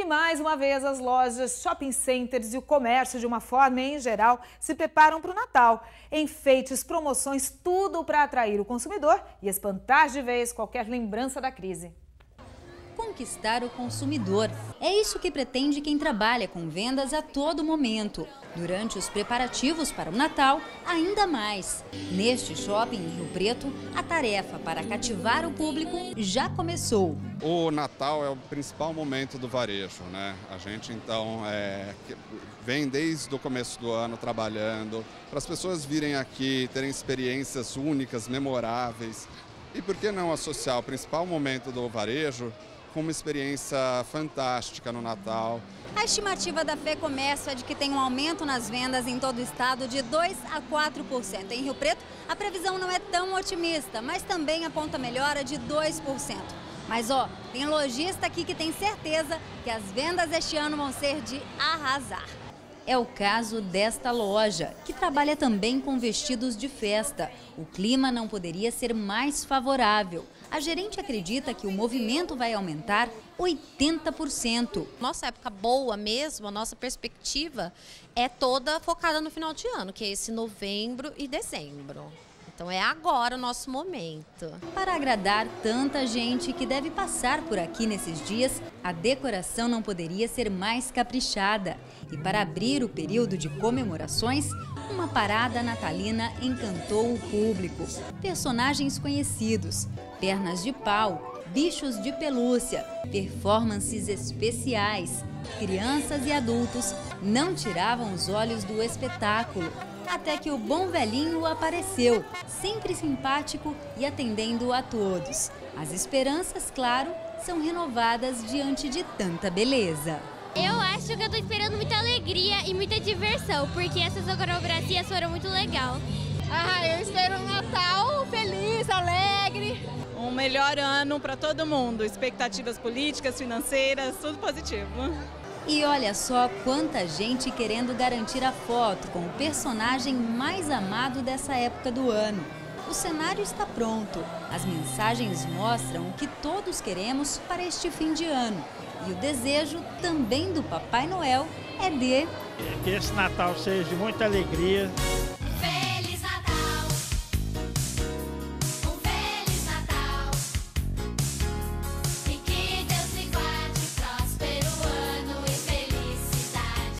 E mais uma vez, as lojas, shopping centers e o comércio, de uma forma em geral, se preparam para o Natal. Enfeites, promoções, tudo para atrair o consumidor e espantar de vez qualquer lembrança da crise conquistar o consumidor. É isso que pretende quem trabalha com vendas a todo momento. Durante os preparativos para o Natal, ainda mais. Neste shopping em Rio Preto, a tarefa para cativar o público já começou. O Natal é o principal momento do varejo, né? A gente então é, vem desde o começo do ano trabalhando para as pessoas virem aqui, terem experiências únicas, memoráveis. E por que não associar o principal momento do varejo com uma experiência fantástica no Natal. A estimativa da Fê Comércio é de que tem um aumento nas vendas em todo o estado de 2 a 4%. Em Rio Preto, a previsão não é tão otimista, mas também aponta melhora de 2%. Mas ó, tem lojista aqui que tem certeza que as vendas este ano vão ser de arrasar. É o caso desta loja, que trabalha também com vestidos de festa. O clima não poderia ser mais favorável. A gerente acredita que o movimento vai aumentar 80%. Nossa época boa mesmo, a nossa perspectiva é toda focada no final de ano, que é esse novembro e dezembro. Então é agora o nosso momento. Para agradar tanta gente que deve passar por aqui nesses dias, a decoração não poderia ser mais caprichada. E para abrir o período de comemorações, uma parada natalina encantou o público. Personagens conhecidos, pernas de pau, bichos de pelúcia, performances especiais. Crianças e adultos não tiravam os olhos do espetáculo até que o bom velhinho apareceu, sempre simpático e atendendo a todos. As esperanças, claro, são renovadas diante de tanta beleza. Eu acho que eu estou esperando muita alegria e muita diversão, porque essas coreografias foram muito legal. Ah, eu espero um Natal feliz, alegre. Um melhor ano para todo mundo, expectativas políticas, financeiras, tudo positivo. E olha só quanta gente querendo garantir a foto com o personagem mais amado dessa época do ano. O cenário está pronto. As mensagens mostram o que todos queremos para este fim de ano. E o desejo também do Papai Noel é de que esse Natal seja de muita alegria,